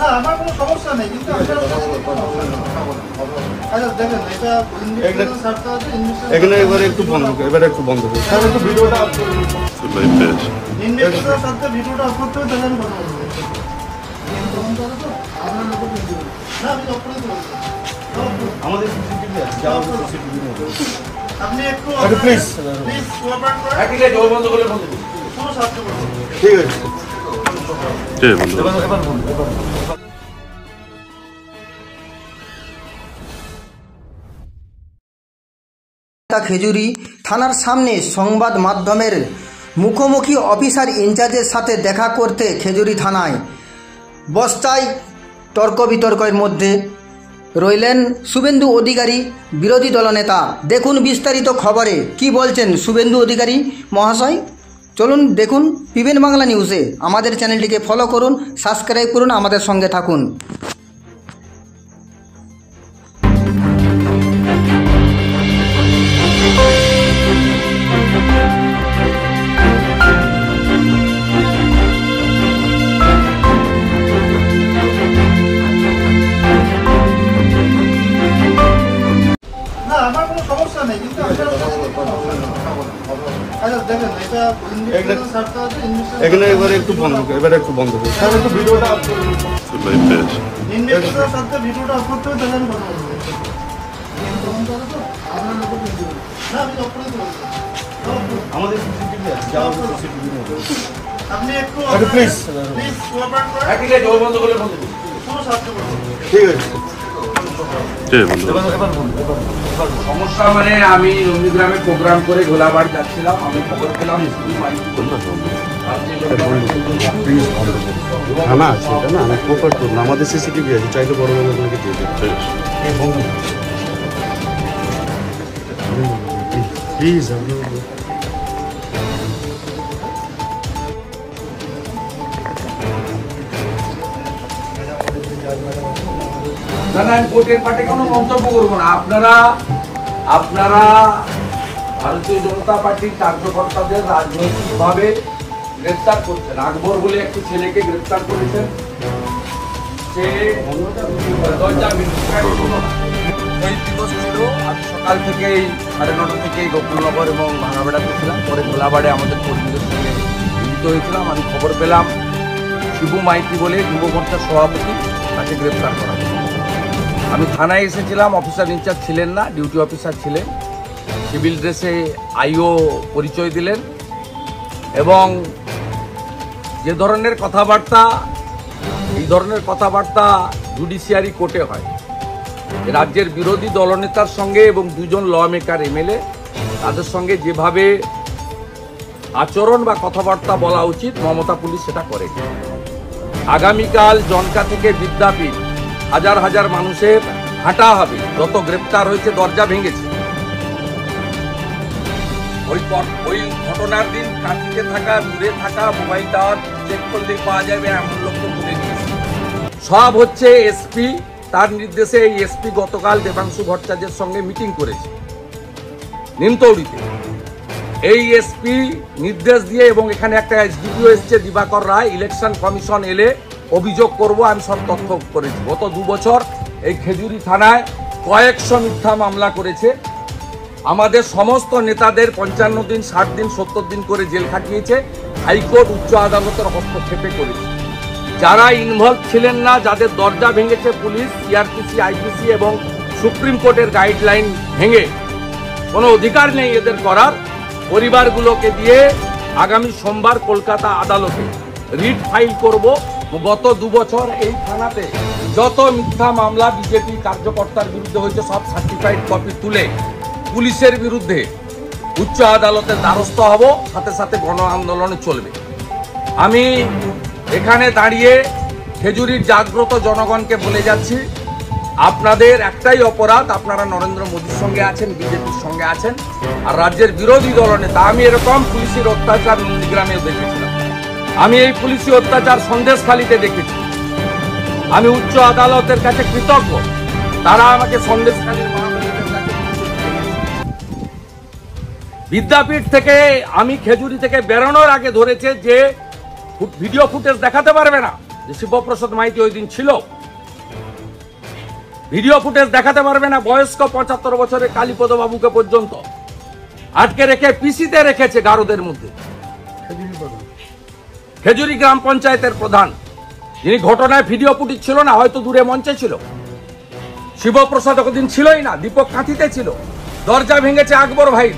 না আমার কোনো সমস্যা নেই কিন্তু আচ্ছা এবারে একটু বন্ধ করো এবারে একটু বন্ধ করো। স্যার একটু ভিডিওটা ভিডিওটা অফ করতে হবে তাহলে আমি কথা বলব। আপনার লোক না আমি অফ করে দেবো আমাদের সিসিটিভি আছে যা সিসিটিভি আপনি একটু আচ্ছা, প্লিজ কোঅপারেট করেন ঠিক আছে। খেজুরি থানার সামনে সংবাদ মাধ্যমের মুখোমুখি অফিসার ইনচার্জের সাথে দেখা করতে খেজুরি থানায়। বস্তায় তর্ক বিতর্কের মধ্যে রইলেন শুভেন্দু অধিকারী বিরোধী দলনেতা। দেখুন বিস্তারিত খবরে। কি বলছেন শুভেন্দু অধিকারী মহাশয়? চলুন দেখুন পিবেন বাংলা নিউজে। আমাদের চ্যানেলটিকে ফলো করুন সাবস্ক্রাইব করুন আমাদের সঙ্গে থাকুন। এবারে একটু বন্ধ করো এবারে একটু বন্ধ করো। স্যার একটু ভিডিওটা ভিডিওটা অফ করতে হবে তাহলে আমি কথা বলব। আপনার লোক না আমি অফ করে দেবো। আমাদের সিসিটিভি আছে যা হবে সিসিটিভি মধ্যে আপনি একটু আচ্ছা, প্লিজ ঠিক আছে। সমস্যা মানে আমি নন্দীগ্রামে প্রোগ্রাম করে গোলাবাড় যাচ্ছিলাম আমি খবর পেলাম স্কুল থানা আছে এটা না আমি কোপার করুন আমাদের সিসিটিভি আছে চাইলে বড় বড় আপনাকে দিয়ে দেবো। প্লিজ আপনি না না, আমি কোর্টের পার্টি কোনো মন্তব্য করব না। আপনারা আপনারা ভারতীয় জনতা পার্টির কার্যকর্তাদের রাজনৈতিকভাবে গ্রেপ্তার করছেন। আকবর বলে একটি ছেলেকে গ্রেপ্তার করেছেন। সে দরজা সকাল থেকেই সাড়ে নটা থেকেই গোকুলনগর এবং ভাঙাবেড়াতে ছিলাম পরে গোলাবাড়ে আমাদের কর্মীদের সঙ্গে মিলিত হয়েছিলাম। আমি খবর পেলাম, শিবু মাইতি বলে যুব মোর্চার সভাপতি তাকে গ্রেপ্তার করা হয়েছে। আমি থানায় এসেছিলাম অফিসার ইনচার্জ ছিলেন না ডিউটি অফিসার ছিলেন। সিভিল ড্রেসে আইও পরিচয় দিলেন এবং যে ধরনের কথাবার্তা, এই ধরনের কথাবার্তা জুডিশিয়ারি কোর্টে হয়। রাজ্যের বিরোধী দলনেতার সঙ্গে এবং দুজন ল মেকার এমএলএ তাদের সঙ্গে যেভাবে আচরণ বা কথাবার্তা বলা উচিত, মমতা পুলিশ সেটা করে আগামীকাল জনকা থেকে বিদ্যাপীঠ হাজার হাজার মানুষের হাঁটা হবে। যত গ্রেপ্তার হয়েছে, দরজা ভেঙেছে। ওই ওই ঘটনার দিন কাছে থাকা, দূরে থাকা মোবাইল টাওয়ার চেক করলেই পাওয়া যাবে, এমন লোককে সব হচ্ছে এসপি, তার নির্দেশে এই এসপি গতকাল দেবাংশু ভট্টাচার্যের সঙ্গে মিটিং করেছে। নিমতৌড়িতে। এই এসপি নির্দেশ দিয়ে এবং এখানে একটা এসডিপিও এসছে, দিবাকর রায়, ইলেকশন কমিশন এলে অভিযোগ করব, আমি সব তথ্য করেছি গত দু বছর এই খেজুরি থানায় কয়েকশো মিথ্যা মামলা করেছে। আমাদের সমস্ত নেতাদের পঞ্চান্ন দিন, ষাট দিন, সত্তর দিন করে জেল খাটিয়েছে। হাইকোর্ট উচ্চ আদালতের হস্তক্ষেপে করেছে। যারা ইনভলভ ছিলেন না, যাদের দরজা ভেঙেছে পুলিশ সিআরপিসি আইপিসি এবং সুপ্রিম কোর্টের গাইডলাইন ভেঙে, কোনো অধিকার নেই এদের করার। পরিবারগুলোকে দিয়ে আগামী সোমবার কলকাতা আদালতে রিট ফাইল করব। গত দু বছর এই থানাতে যত মিথ্যা মামলা বিজেপি কার্যকর্তার বিরুদ্ধে হয়েছে, সব সার্টিফাইড কপি তুলে পুলিশের বিরুদ্ধে উচ্চ আদালতের দ্বারস্থ হব, সাথে সাথে গণ আন্দোলনে চলবে। আমি এখানে দাঁড়িয়ে খেজুরির জাগ্রত জনগণকে বলে যাচ্ছি, আপনাদের একটাই অপরাধ, আপনারা নরেন্দ্র মোদীর সঙ্গে আছেন বিজেপির সঙ্গে আছেন, আর রাজ্যের বিরোধী দলনেতা আমি এরকম পুলিশের অত্যাচার নন্দীগ্রামেও দেখেছিলাম। আমি এই পুলিশি অত্যাচার সন্দেশখালিতে দেখেছি। আমি উচ্চ আদালতের কাছে কৃতজ্ঞ। তারা আমাকে মহামেডিকেল বিদ্যাপীঠ থেকে আমি খেজুরি থেকে বেরোনোর আগে ধরেছে যে ভিডিও ফুটেজ দেখাতে পারবে না, যে শিবপ্রসাদ মাইতি ওই দিন ছিল। ভিডিও ফুটেজ দেখাতে পারবে না বয়স্ক পঁচাত্তর বছরের কালীপদ বাবুকে পর্যন্ত। আটকে রেখে পিসিতে রেখেছে গারদের মধ্যে। খেজুরি গ্রাম পঞ্চায়েতের প্রধান। যিনি ঘটনায় ভিডিও ফুটেজ ছিল না, হয়তো দূরে মঞ্চে ছিল। শিবপ্রসাদ ওদিন ছিলই না, দীপক কাঁথিতে ছিল। দরজা ভেঙেছে আকবর ভাই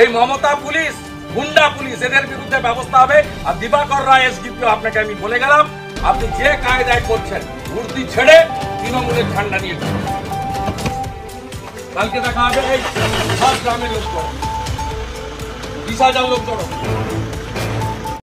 এই মমতা পুলিশ, গুন্ডা পুলিশ, এদের বিরুদ্ধে ব্যবস্থা হবে। আর দিবাকর রায় এসডিপিও আপনাকে আমি বলে গেলাম, আপনি যে কায়দায় করছেন, মূর্তি ছেড়ে তৃণমূলের ঠান্ডা নিয়ে কালকে দেখা হবে এই সব গ্রামের লোক করো বিশ হাজার লোক করো